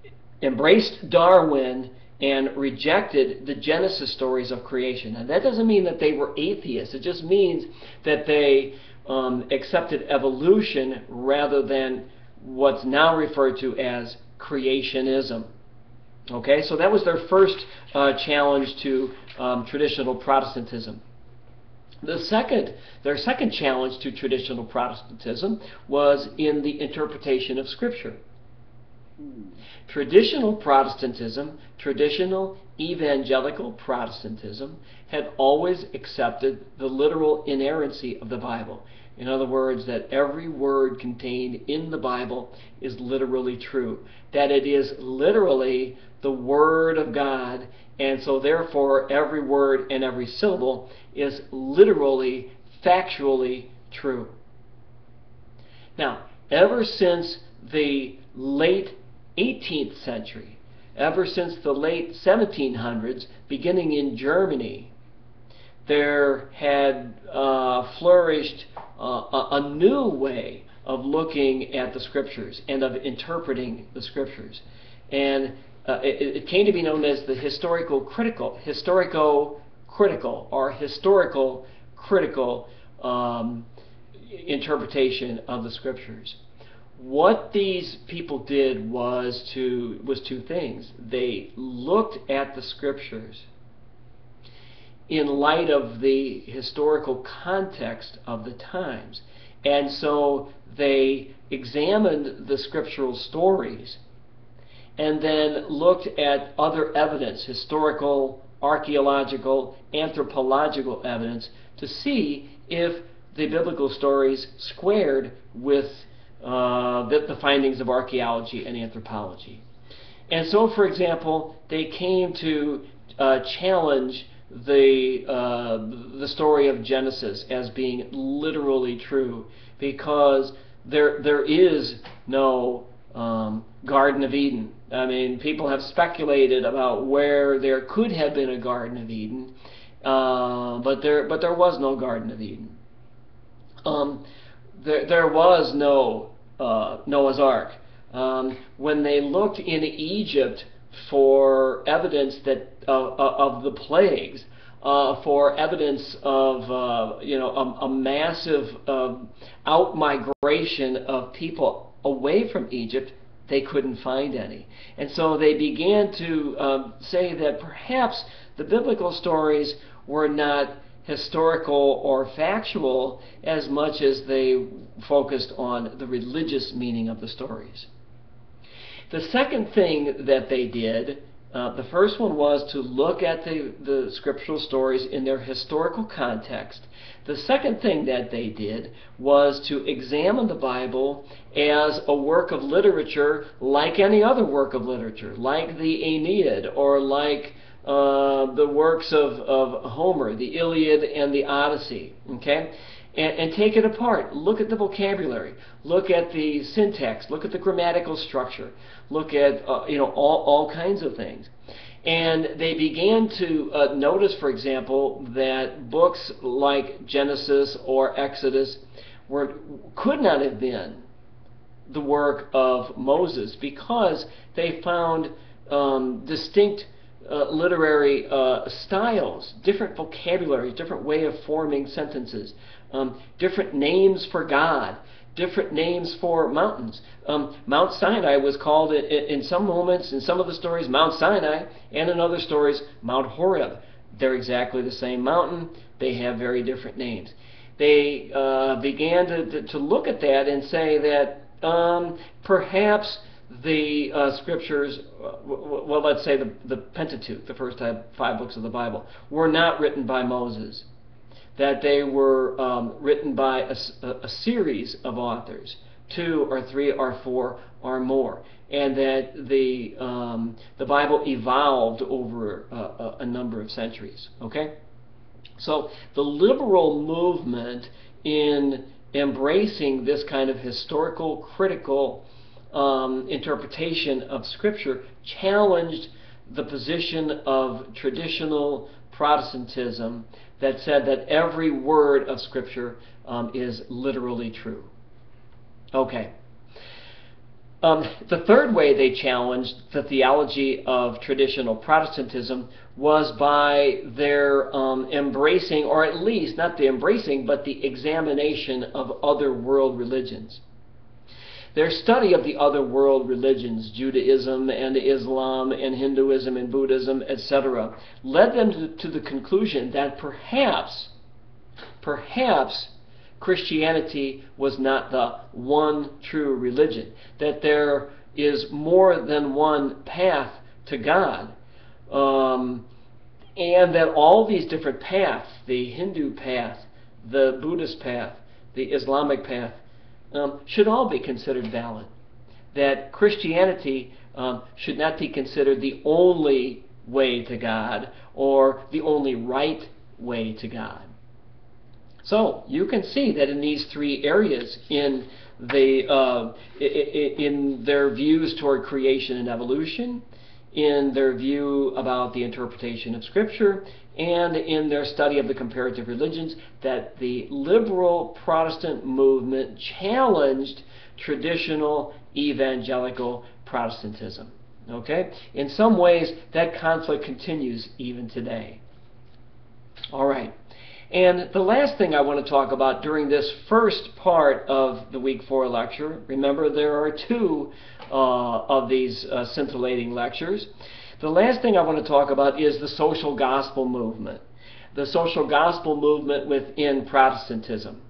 embraced Darwin and rejected the Genesis stories of creation. And that doesn't mean that they were atheists. It just means that they um, accepted evolution rather than what's now referred to as creationism. Okay, so that was their first uh, challenge to um, traditional Protestantism. The second, their second challenge to traditional Protestantism was in the interpretation of Scripture. Traditional Protestantism, traditional evangelical Protestantism, had always accepted the literal inerrancy of the Bible. In other words, that every word contained in the Bible is literally true. That it is literally the Word of God, and so therefore every word and every syllable is literally, factually true. Now, ever since the late 18th century, ever since the late 1700s, beginning in Germany, there had uh, flourished uh, a, new way of looking at the scriptures and of interpreting the scriptures. And uh, it, it, came to be known as the historical critical, historico critical, or historical critical um, interpretation of the scriptures. What these people did was to was two things. They looked at the scriptures in light of the historical context of the times. And so they examined the scriptural stories and then looked at other evidence, historical, archaeological, anthropological evidence, to see if the biblical stories squared with uh, the, the findings of archaeology and anthropology. And so, for example, they came to uh, challenge the uh, the story of Genesis as being literally true because there there is no um, Garden of Eden. I mean, people have speculated about where there could have been a Garden of Eden, uh, but there but there was no Garden of Eden. Um, there there was no uh, Noah's Ark. Um, when they looked in Egypt for evidence that uh, uh, of the plagues, uh, for evidence of uh, you know a, a massive uh, out migration of people away from Egypt, they couldn't find any, and so they began to um, say that perhaps the biblical stories were not historical or factual as much as they focused on the religious meaning of the stories. The second thing that they did, uh, the first one was to look at the, the scriptural stories in their historical context. The second thing that they did was to examine the Bible as a work of literature like any other work of literature, like the Aeneid or like uh, the works of, of Homer, the Iliad and the Odyssey. Okay? And, and, take it apart. Look at the vocabulary. Look at the syntax. Look at the grammatical structure. Look at uh, you know all, all kinds of things. And they began to uh, notice, for example, that books like Genesis or Exodus were could not have been the work of Moses because they found um, distinct uh, literary uh, styles, different vocabularies, different way of forming sentences, um, different names for God, different names for mountains. Um, Mount Sinai was called in, in, some moments, in some of the stories, Mount Sinai, and in other stories, Mount Horeb. They're exactly the same mountain. They have very different names. They uh, began to, to, look at that and say that um, perhaps the uh, scriptures, uh, well, let's say the, the Pentateuch, the first five books of the Bible, were not written by Moses. That they were um, written by a, a, series of authors, two or three or four or more, and that the um, the Bible evolved over a, a number of centuries. Okay, so the liberal movement in embracing this kind of historical critical um, interpretation of Scripture challenged the position of traditional Protestantism that said that every word of Scripture um, is literally true. Okay. Um, the third way they challenged the theology of traditional Protestantism was by their um, embracing, or at least not the embracing, but the examination of other world religions. Their study of the other world religions, Judaism and Islam and Hinduism and Buddhism, etc., led them to, to the conclusion that perhaps, perhaps Christianity was not the one true religion, that there is more than one path to God, um, and that all these different paths, the Hindu path, the Buddhist path, the Islamic path, um, should all be considered valid. That Christianity um, should not be considered the only way to God or the only right way to God. So you can see that in these three areas, in the uh, in their views toward creation and evolution, in their view about the interpretation of Scripture, and in their study of the comparative religions that the liberal Protestant movement challenged traditional evangelical Protestantism. Okay? In some ways, that conflict continues even today. All right. And the last thing I want to talk about during this first part of the week four lecture, remember there are two of these uh, scintillating lectures. The last thing I want to talk about is the social gospel movement. The social gospel movement within Protestantism.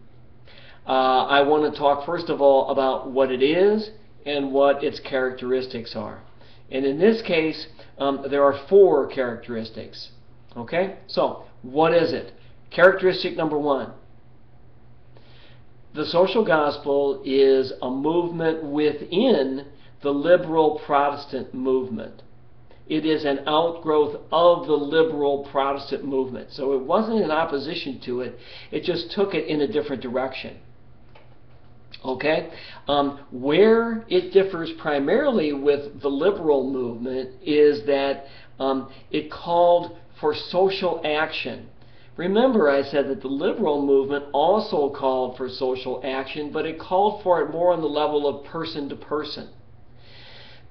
Uh, I want to talk first of all about what it is and what its characteristics are. And in this case, um, there are four characteristics. Okay? So, what is it? Characteristic number one. The social gospel is a movement within the liberal Protestant movement. It is an outgrowth of the liberal Protestant movement. So it wasn't in opposition to it, it just took it in a different direction. Okay? Um, where it differs primarily with the liberal movement is that um, it called for social action. Remember, I said that the liberal movement also called for social action, but it called for it more on the level of person to person.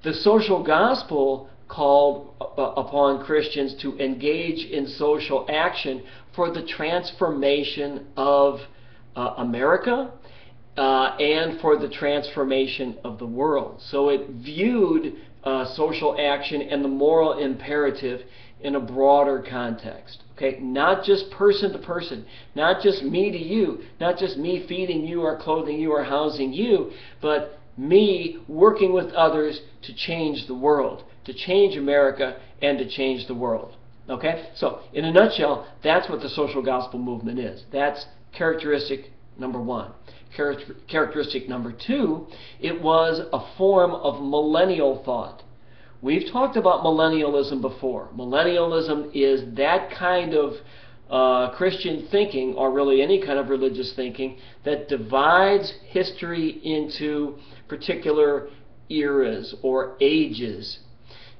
The social gospel called upon Christians to engage in social action for the transformation of uh, America uh, and for the transformation of the world. So it viewed uh, social action and the moral imperative in a broader context. Okay, not just person to person, not just me to you, not just me feeding you or clothing you or housing you, but me working with others to change the world, to change America, and to change the world. Okay? So, in a nutshell, that's what the social gospel movement is. That's characteristic number one. characteristic number two, it was a form of millennial thought. We've talked about millennialism before. Millennialism is that kind of uh, Christian thinking, or really any kind of religious thinking, that divides history into particular eras or ages.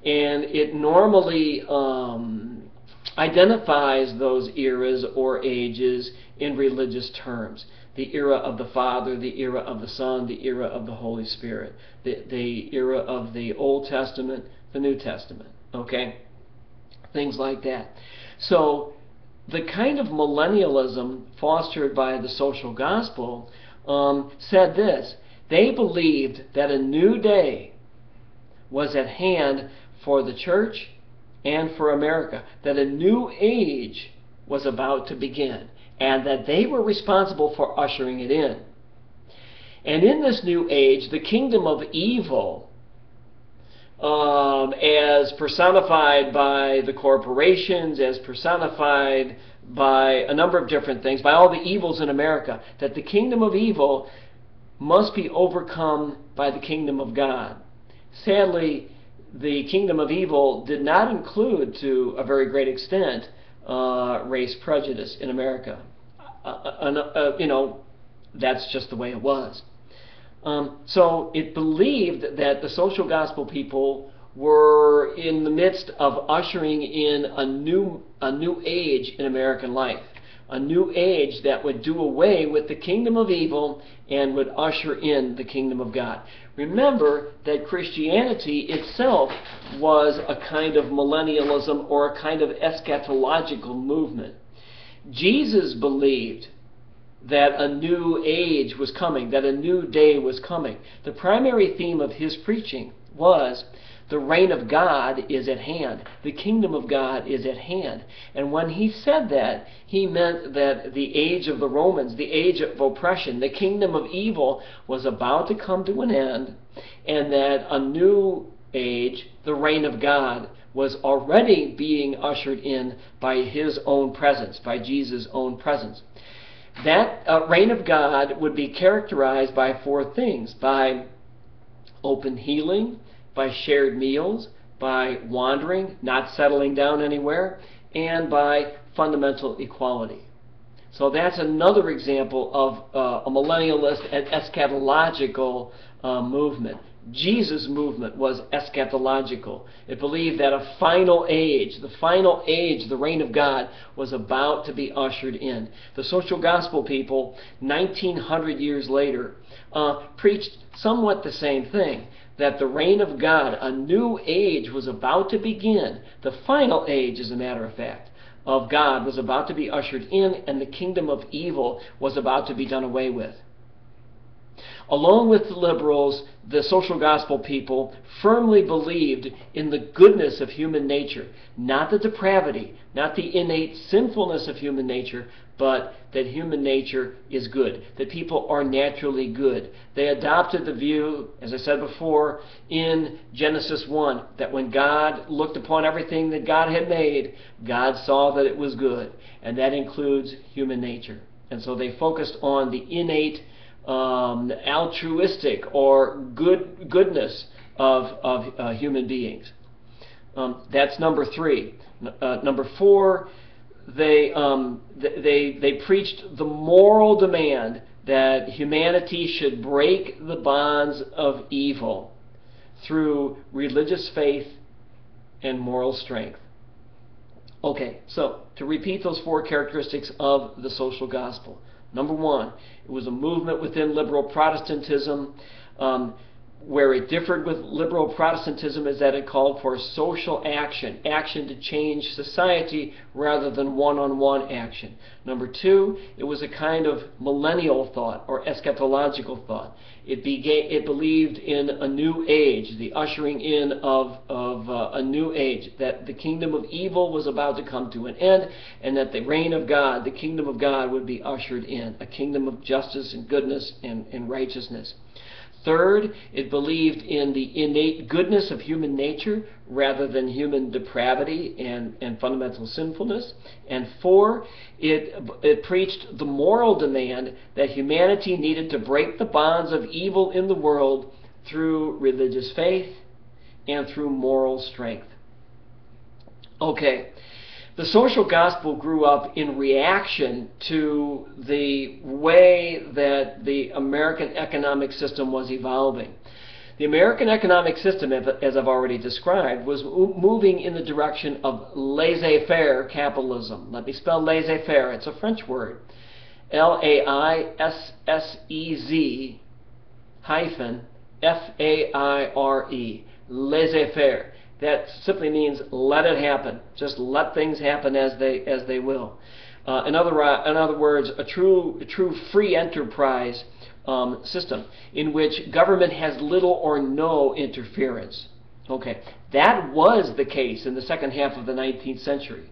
And it normally um, identifies those eras or ages in religious terms. The era of the Father, the era of the Son, the era of the Holy Spirit, the, the era of the Old Testament, the New Testament. Okay? Things like that. So, the kind of millennialism fostered by the social gospel um, said this they believed that a new day was at hand for the church and for America, that a new age was about to begin, and that they were responsible for ushering it in. And in this new age, the kingdom of evil, um, as personified by the corporations, as personified by a number of different things, by all the evils in America, that the kingdom of evil must be overcome by the kingdom of God. Sadly, the kingdom of evil did not include, to a very great extent, uh, race prejudice in America. Uh, uh, uh you know, that's just the way it was. Um, so it believed that the social gospel people were in the midst of ushering in a new, a new age in American life a new age that would do away with the kingdom of evil and would usher in the kingdom of God. Remember that Christianity itself was a kind of millennialism or a kind of eschatological movement. Jesus believed that a new age was coming, that a new day was coming. The primary theme of his preaching was the reign of God is at hand. The kingdom of God is at hand. And when he said that, he meant that the age of the Romans, the age of oppression, the kingdom of evil was about to come to an end, and that a new age, the reign of God, was already being ushered in by his own presence, by Jesus' own presence. That uh, reign of God would be characterized by four things by open healing, by shared meals, by wandering, not settling down anywhere, and by fundamental equality. So that's another example of uh, a millennialist and eschatological uh, movement. Jesus' movement was eschatological. It believed that a final age, the final age, the reign of God, was about to be ushered in. The social gospel people, 1900 years later, uh, preached somewhat the same thing that the reign of God, a new age, was about to begin. The final age, as a matter of fact, of God was about to be ushered in, and the kingdom of evil was about to be done away with. Along with the liberals, the social gospel people firmly believed in the goodness of human nature, not the depravity, not the innate sinfulness of human nature, but that human nature is good, that people are naturally good. They adopted the view, as I said before, in Genesis 1, that when God looked upon everything that God had made, God saw that it was good, and that includes human nature. And so they focused on the innate um, altruistic or good goodness of, of uh, human beings. Um, that's number three. Uh, number four, they, um, they, they preached the moral demand that humanity should break the bonds of evil through religious faith and moral strength. Okay, so to repeat those four characteristics of the social gospel. Number one, it was a movement within liberal Protestantism. Um, where it differed with liberal Protestantism is that it called for social action, action to change society rather than one on one action. Number two, it was a kind of millennial thought or eschatological thought. It, began, it believed in a new age, the ushering in of, of uh, a new age, that the kingdom of evil was about to come to an end, and that the reign of God, the kingdom of God, would be ushered in a kingdom of justice and goodness and, and righteousness. Third, it believed in the innate goodness of human nature rather than human depravity and, and fundamental sinfulness. And four, it, it preached the moral demand that humanity needed to break the bonds of evil in the world through religious faith and through moral strength. Okay, the social gospel grew up in reaction to the way that the American economic system was evolving. The American economic system, as I've already described, was moving in the direction of laissez-faire capitalism. Let me spell laissez-faire. It's a French word. L-A-I-S-S-E-Z hyphen F-A-I-R-E. That simply means let it happen. Just let things happen as they as they will. Uh, in other in other words, a true a true free enterprise um, system in which government has little or no interference. Okay, that was the case in the second half of the 19th century.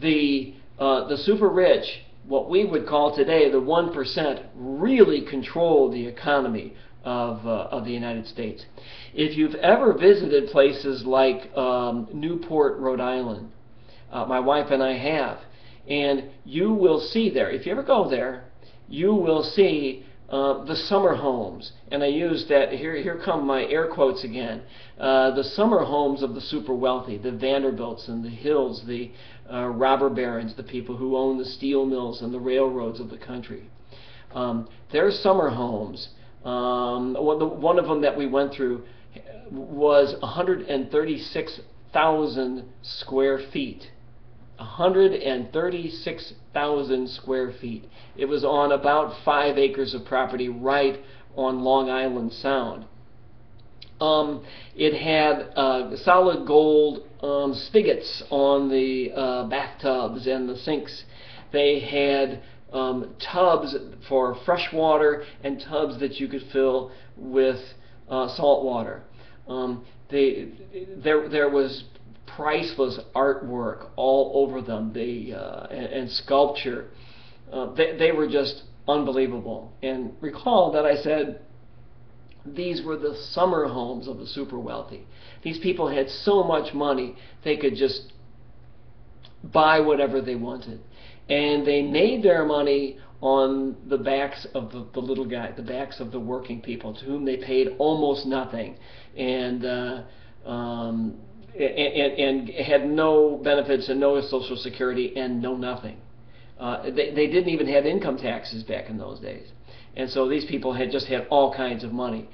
The uh, the super rich, what we would call today the one percent, really controlled the economy of, uh, of the United States. If you've ever visited places like um, Newport, Rhode Island, uh, my wife and I have, and you will see there, if you ever go there, you will see uh, the summer homes, and I use that, here, here come my air quotes again, uh, the summer homes of the super wealthy, the Vanderbilts and the Hills, the uh, robber barons, the people who own the steel mills and the railroads of the country. Um, their summer homes um, one of them that we went through was 136,000 square feet. 136,000 square feet. It was on about five acres of property right on Long Island Sound. Um, it had uh, solid gold um, spigots on the uh, bathtubs and the sinks. They had um, tubs for fresh water and tubs that you could fill with uh, salt water. Um, they, there, there was priceless artwork all over them they, uh, and, and, sculpture. Uh, they, they were just unbelievable. And recall that I said these were the summer homes of the super wealthy. These people had so much money they could just buy whatever they wanted and they made their money on the backs of the, the, little guy, the backs of the working people, to whom they paid almost nothing, and uh, um, and, and, had no benefits and no social security and no nothing. Uh, they, they didn't even have income taxes back in those days, and so these people had just had all kinds of money.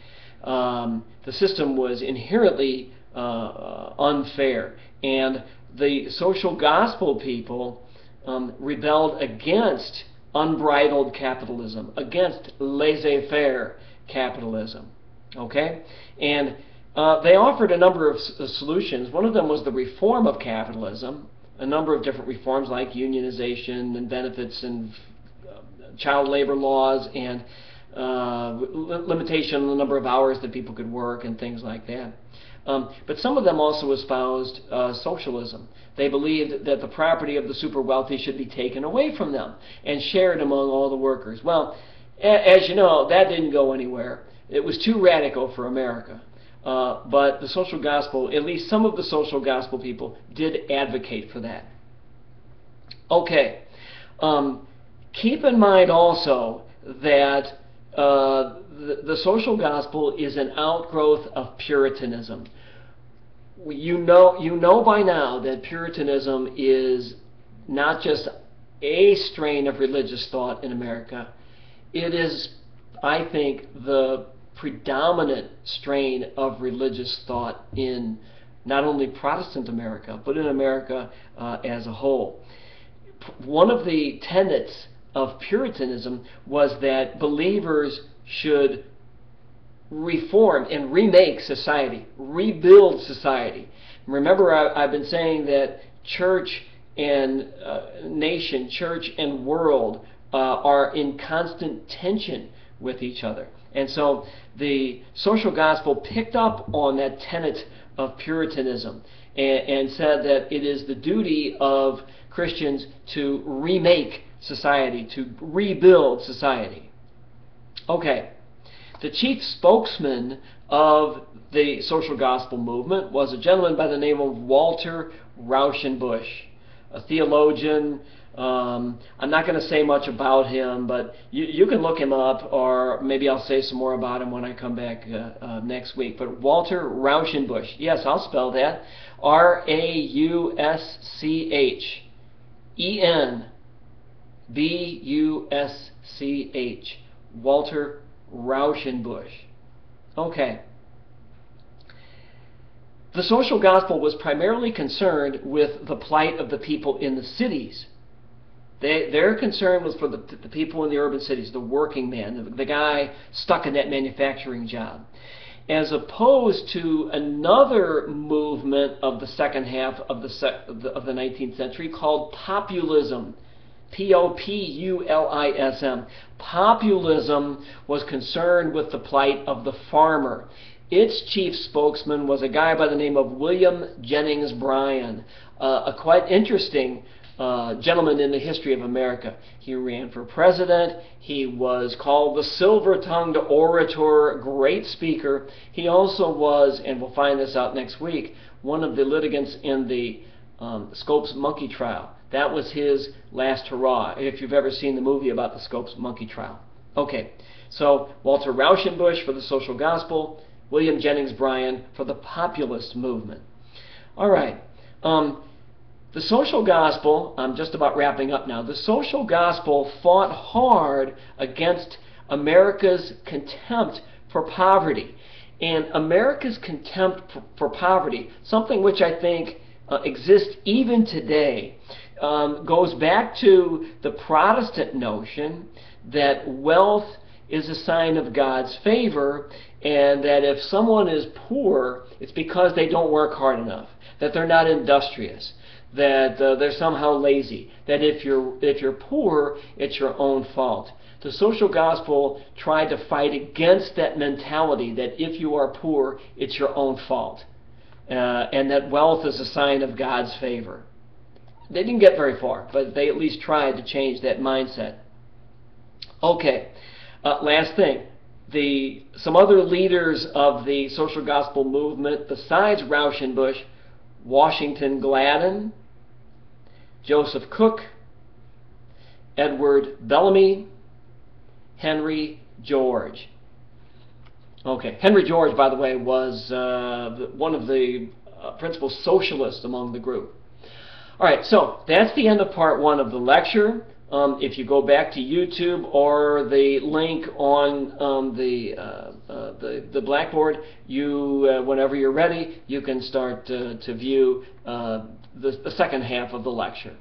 Um, the system was inherently uh, unfair, and the social gospel people um, rebelled against unbridled capitalism, against laissez-faire capitalism. Okay? And uh, they offered a number of uh, solutions. One of them was the reform of capitalism, a number of different reforms like unionization and benefits and uh, child labor laws and uh, limitation on the number of hours that people could work and things like that. Um, but some of them also espoused uh, socialism. They believed that the property of the super wealthy should be taken away from them and shared among all the workers. Well, as you know, that didn't go anywhere. It was too radical for America. Uh, but the social gospel, at least some of the social gospel people, did advocate for that. Okay. Um, keep in mind also that uh, the, the social gospel is an outgrowth of Puritanism you know you know by now that Puritanism is not just a strain of religious thought in America. It is, I think, the predominant strain of religious thought in not only Protestant America, but in America uh, as a whole. One of the tenets of Puritanism was that believers should reform and remake society, rebuild society. Remember, I, have been saying that church and uh, nation, church and world uh, are in constant tension with each other. And so the social gospel picked up on that tenet of Puritanism and, and said that it is the duty of Christians to remake society, to rebuild society. Okay. The chief spokesman of the social gospel movement was a gentleman by the name of Walter Rauschenbusch, a theologian. Um, I'm not going to say much about him, but you, you, can look him up, or maybe I'll say some more about him when I come back uh, uh, next week. But Walter Rauschenbusch, yes, I'll spell that R A U S C H E N B U S C H. Walter Rauschenbusch. Okay. The social gospel was primarily concerned with the plight of the people in the cities. They, their concern was for the, the people in the urban cities, the working man, the, the guy stuck in that manufacturing job. As opposed to another movement of the second half of the, of the, of the 19th century called populism. P O P U L I S M. Populism was concerned with the plight of the farmer. Its chief spokesman was a guy by the name of William Jennings Bryan, uh, a quite interesting uh, gentleman in the history of America. He ran for president. He was called the silver-tongued orator, great speaker. He also was, and we'll find this out next week, one of the litigants in the um, Scopes monkey trial. That was his last hurrah, if you've ever seen the movie about the Scopes monkey trial. Okay, so Walter Rauschenbusch for the social gospel, William Jennings Bryan for the populist movement. All right. Um, the social gospel, I'm just about wrapping up now. The social gospel fought hard against America's contempt for poverty. And America's contempt for, for poverty, something which I think uh, exists even today, um, goes back to the Protestant notion that wealth is a sign of God's favor, and that if someone is poor, it's because they don't work hard enough, that they're not industrious, that uh, they're somehow lazy, that if you're if you're poor, it's your own fault. The social gospel tried to fight against that mentality that if you are poor, it's your own fault, uh, and that wealth is a sign of God's favor. They didn't get very far, but they at least tried to change that mindset. Okay, uh, last thing. The, some other leaders of the social gospel movement, besides Rauschenbusch, Washington Gladden, Joseph Cook, Edward Bellamy, Henry George. Okay, Henry George, by the way, was uh, one of the uh, principal socialists among the group. All right, so that's the end of part one of the lecture. Um, if you go back to YouTube or the link on um, the, uh, uh, the, the Blackboard, you uh, whenever you're ready, you can start to view uh, the, the second half of the lecture.